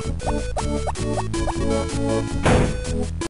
・えっ?